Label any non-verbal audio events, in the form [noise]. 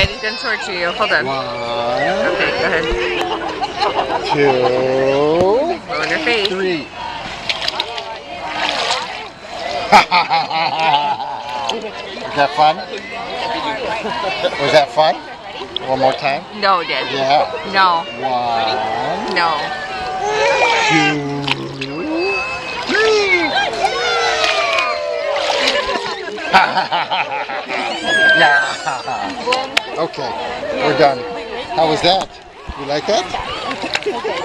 Daddy's gonna torture you. Hold on. One, Okay, go ahead. two, Blow in her face. three. [laughs] Was that fun? Was that fun? One more time? No, Daddy. Yeah. No. One, No. two, three. [laughs] yeah. Okay, we're done. How was that? You like that?